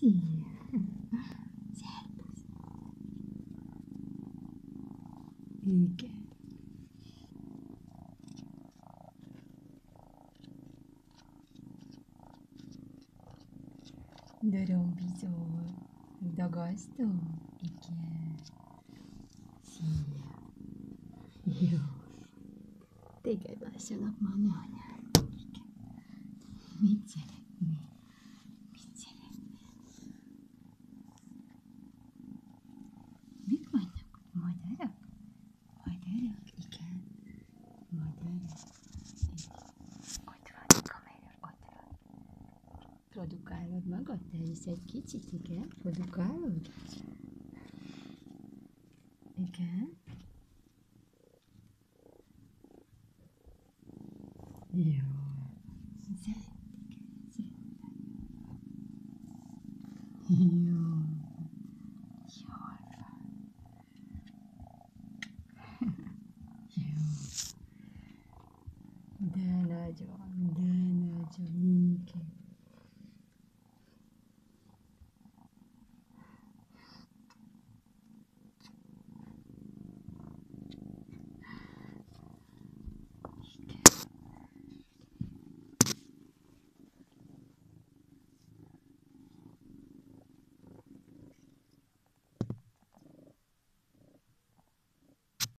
Zie je. Zelfs. Ik. Daarom zo d'agosto. Ik. Zie je. Jo. Ott van a. Produkálod magad? Te is egy kicsit, igen? Produkálod? Igen. Jó. Jó. Van. Jó. De nagyon, de nagyon, igen.